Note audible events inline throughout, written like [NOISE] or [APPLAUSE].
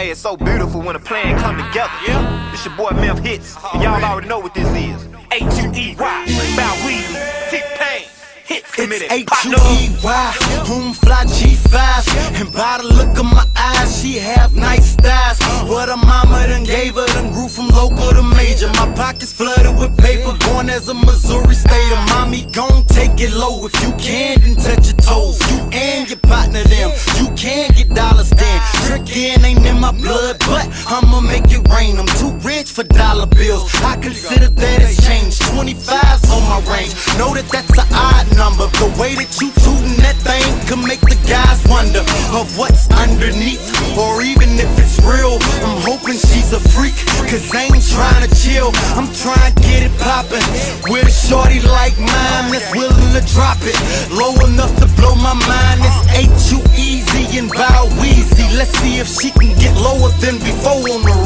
Hey, it's so beautiful when a plan come together. Yeah. This your boy Memphitz, and y'all uh-huh. already know what this is. H-U-E-Y, Bow Weezy, T-Pain. Hits. It's H-U-E-Y, home fly G5 And by the look of my eyes, she have nice thighs What her mama done gave her, done grew from local to major My pockets flooded with paper, born as a Missouri stater Mommy gon' take it low, if you can, then touch too for dollar bills, I consider that it's change. 25's on my range, know that that's an odd number. The way that you tootin' that thing can make the guys wonder Of what's underneath, or even if it's real I'm hoping she's a freak, cause I ain't trying to chill. I'm trying to get it poppin' With a shorty like mine that's willing to drop it. Low enough to blow my mind. It's H-U-Easy and Bow Weezy Let's see if she can get lower than before on the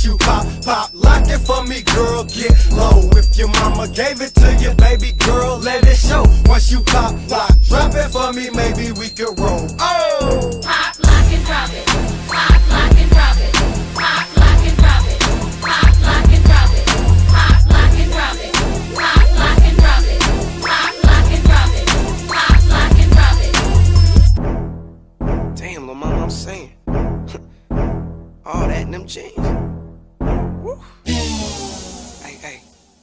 Once you pop, pop, lock it for me, girl, get low. If your mama gave it to you, baby girl, let it show. Once you pop, lock, drop it for me, maybe we could roll. Oh! Pop, lock, and drop it. Pop, lock, and drop it. Pop, lock, and drop it. Pop, lock, and drop it. Pop, lock, and drop it. Pop, lock, and drop it. Pop, lock, and drop it. Pop, lock, and drop it. Damn, little mama, I'm saying. [LAUGHS] All that in them jeans.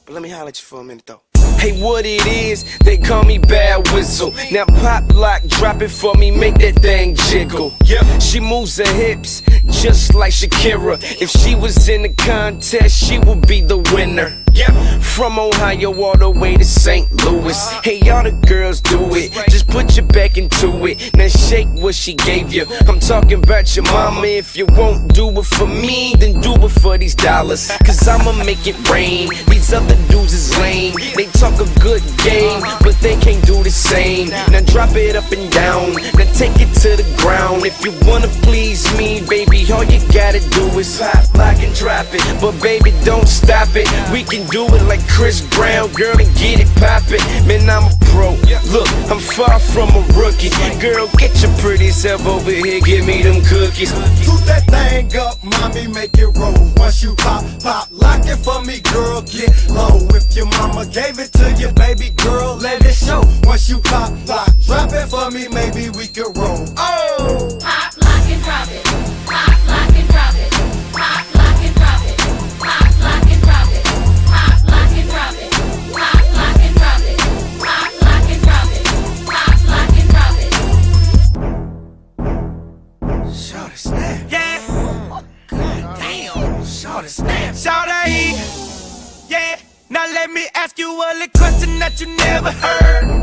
But let me holler at you for a minute though. Hey, what it is, they call me Bad Whistle. Now pop lock, drop it for me, make that thing jiggle. Yep. she moves her hips just like Shakira. If she was in the contest, she would be the winner. Yeah, from Ohio all the way to St. Louis. Hey, all the girls do it. Just put your back into it. Now shake what she gave you. I'm talking about your mama. If you won't do it for me, then do it for these dollars. Cause I'ma make it rain. These other dudes is lame. They talk a good game, but they can't do the same. Now drop it up and down. Now take it to the ground. If you wanna please me, baby, all you gotta do is pop, lock, and drop it. But baby, don't stop it. We can do it like Chris Brown, girl, and get it poppin'. Man, I'm a pro. Look, I'm far from a rookie. Girl, get your pretty self over here, give me them cookies. Toot that thing up, mommy, make it roll. Once you pop, pop, lock it for me, girl, get low. If your mama gave it to you, baby girl, let it show. Once you pop, lock, drop it for me, maybe we could roll. Oh! That you never heard.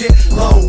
Get low.